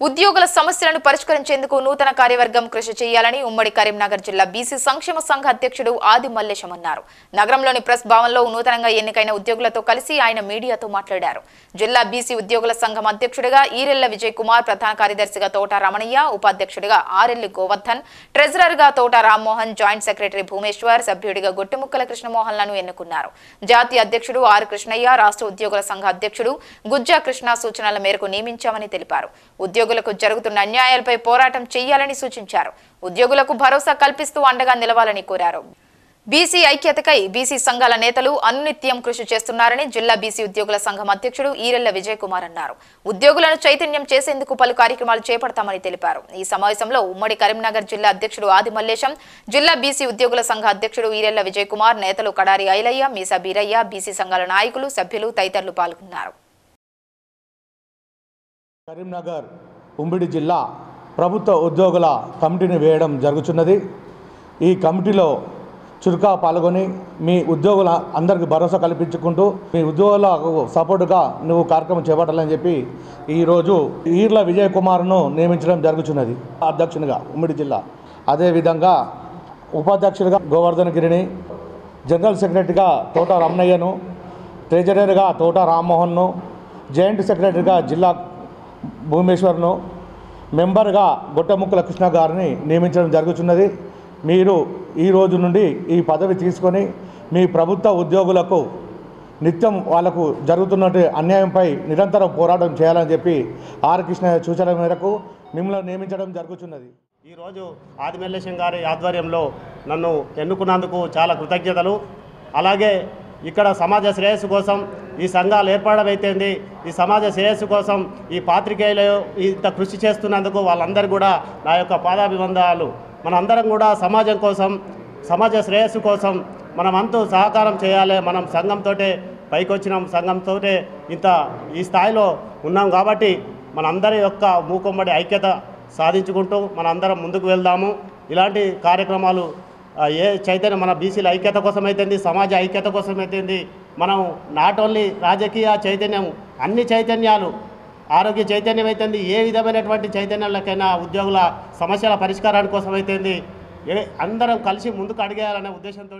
ఉద్యోగుల సమస్యలను పరిష్కరించేందుకు నూతన కార్యవర్గం కృషి చేయాలని ఉమ్మడి కరీంనగర్ జిల్లా బీసీ సంక్షేమ సంఘ అధ్యక్షుడు ఆది మల్లేశం అన్నారు. నగరంలోని ప్రెస్ భవన్లో నూతనంగా ఎన్నికైన ఉద్యోగులతో కలిసి ఆయన మీడియాతో మాట్లాడారు. జిల్లా బీసీ ఉద్యోగుల సంఘం అధ్యక్షుడిగా ఈరెల్ల విజయ్ కుమార్ ప్రధాన కార్యదర్శిగా తోట రమణయ్య ఉపాధ్యక్షుడిగా ఆరెల్లి గోవర్ధన్ ట్రెజరర్గా తోట రామ్మోహన్ జాయింట్ సెక్రటరీ భూమేశ్వర్ సభ్యుడిగా గొట్టిముక్కల కృష్ణమోహన్లను ఎన్నుకున్నారు. జాతీయ అధ్యక్షుడు ఆర్ కృష్ణయ్య రాష్ట్ర ఉద్యోగుల సంఘ అధ్యక్షుడు గుజ్జా కృష్ణ సూచనల మేరకు నియమించామని తెలిపారు. ఉద్యోగులకు జరుగుతున్న అన్యాయాలపై పోరాటం చేయాలని సూచించారు. ఉద్యోగులకు భరోసా కల్పిస్తూ అండగా నిలవాలని కోరారు. బీసీ ఐక్యతకై బీసీ సంఘాల నేతలు అనునిత్యం కృషి చేస్తున్నారని జిల్లా బీసీ ఉద్యోగుల సంఘం అధ్యక్షుడు ఈరెల్ల విజయ్ కుమార్ అన్నారు. ఉద్యోగులను చైతన్యం చేసేందుకు పలు కార్యక్రమాలు చేపడతామని తెలిపారు. ఈ సమావేశంలో ఉమ్మడి కరీంనగర్ జిల్లా అధ్యక్షుడు ఆది మల్లేశం జిల్లా బీసీ ఉద్యోగుల సంఘ అధ్యక్షుడు ఈరెల్ల విజయ్ కుమార్ నేతలు కడారి ఐలయ్య మీసా బీరయ్య బీసీ సంఘాల నాయకులు సభ్యులు తదితరులు పాల్గొన్నారు. కరీంనగర్ ఉమ్మిడి జిల్లా ప్రభుత్వ ఉద్యోగుల కమిటీని వేయడం జరుగుతున్నది ఈ కమిటీలో చురుకా పాల్గొని మీ ఉద్యోగుల అందరికీ భరోసా కల్పించుకుంటూ మీ ఉద్యోగులకు సపోర్టుగా నువ్వు కార్యక్రమం చేపట్టాలని చెప్పి ఈరోజు ఈర్ల విజయ్ కుమార్ను నియమించడం జరుగుతున్నది అధ్యక్షునిగా ఉమ్మడి జిల్లా. అదేవిధంగా ఉపాధ్యక్షుడిగా గోవర్ధన్ గిరిని జనరల్ సెక్రటరీగా తోట రమణయ్యను ట్రెజరర్గా తోట రామ్మోహన్ను జాయింట్ సెక్రటరీగా జిల్లా భూమేశ్వర్ను మెంబర్గా గొట్టముక్కల కృష్ణ గారిని నియమించడం జరుగుతున్నది మీరు ఈ రోజు నుండి ఈ పదవి తీసుకొని మీ ప్రభుత్వ ఉద్యోగులకు నిత్యం వాళ్ళకు జరుగుతున్నట్టు అన్యాయంపై నిరంతరం పోరాటం చేయాలని చెప్పి ఆర్. కృష్ణ సూచన మేరకు మిమ్మల్ని నియమించడం జరుగుతున్నది ఈరోజు ఆదిమల్లేశం గారి ఆధ్వర్యంలో నన్ను ఎన్నుకున్నందుకు చాలా కృతజ్ఞతలు. అలాగే ఇక్కడ సమాజ శ్రేయస్సు కోసం ఈ సంఘాలు ఏర్పడడం ఈ సమాజ శ్రేయస్సు కోసం ఈ పాత్రికేయులు ఇంత కృషి చేస్తున్నందుకు వాళ్ళందరూ కూడా నా యొక్క పాదాభివందనాలు. మనందరం కూడా సమాజం కోసం సమాజ శ్రేయస్సు కోసం మనం సహకారం చేయాలి. మనం సంఘంతో పైకి వచ్చినాం సంఘంతో ఇంత ఈ స్థాయిలో ఉన్నాం కాబట్టి మనందరి యొక్క మూకొమ్మడి ఐక్యత సాధించుకుంటూ మనందరం ముందుకు వెళ్దాము. ఇలాంటి కార్యక్రమాలు ఏ చైతన్యం మన బీసీల ఐక్యత కోసమైతుంది సమాజ ఐక్యత కోసమైతుంది మనం నాట్ ఓన్లీ రాజకీయ చైతన్యం అన్ని చైతన్యాలు ఆరోగ్య చైతన్యం అవుతుంది ఏ విధమైనటువంటి చైతన్యాలకైనా ఉద్యోగుల సమస్యల పరిష్కారాని కోసమైతుంది అయితేంది ఏ అందరం కలిసి ముందుకు అడిగేయాలనే ఉద్దేశంతో